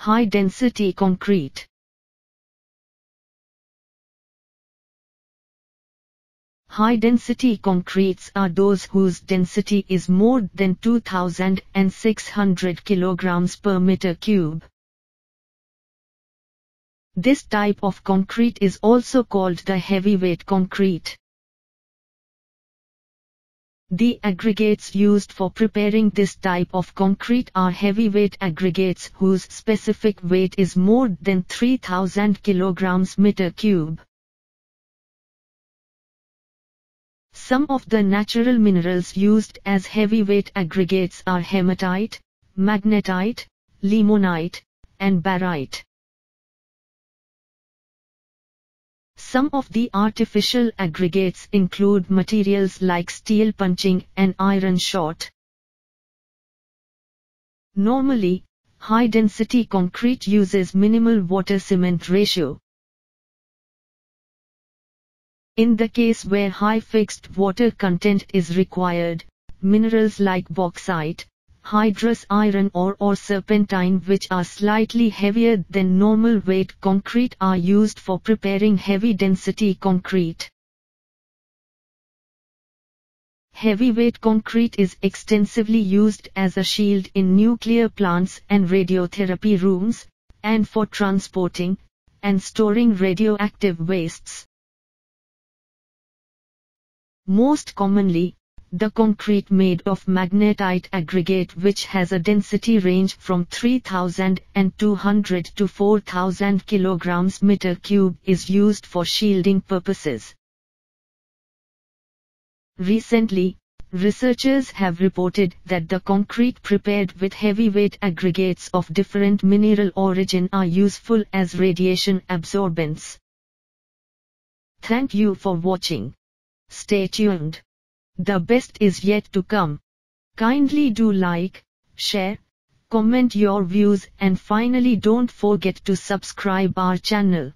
High-density concrete. High-density concretes are those whose density is more than 2,600 kilograms per meter cube. This type of concrete is also called the heavyweight concrete. The aggregates used for preparing this type of concrete are heavyweight aggregates whose specific weight is more than 3000 kilograms meter cube. Some of the natural minerals used as heavyweight aggregates are hematite, magnetite, limonite, and barite. Some of the artificial aggregates include materials like steel punching and iron shot. Normally, high-density concrete uses minimal water-cement ratio. In the case where high fixed water content is required, minerals like bauxite, hydrous iron ore or serpentine which are slightly heavier than normal weight concrete are used for preparing heavy density concrete. Heavyweight concrete is extensively used as a shield in nuclear plants and radiotherapy rooms, and for transporting and storing radioactive wastes. Most commonly, the concrete made of magnetite aggregate which has a density range from 3200 to 4000 kilograms meter cube is used for shielding purposes. Recently, researchers have reported that the concrete prepared with heavyweight aggregates of different mineral origin are useful as radiation absorbents. Thank you for watching. Stay tuned. The best is yet to come. Kindly do like, share, comment your views and finally don't forget to subscribe our channel.